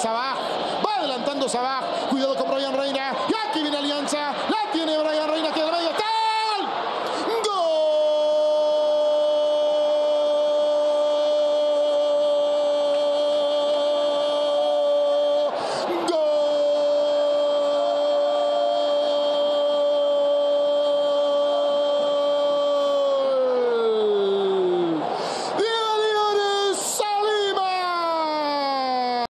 Sabaj. Va adelantando Sabaj. Cuidado con Brian Reina.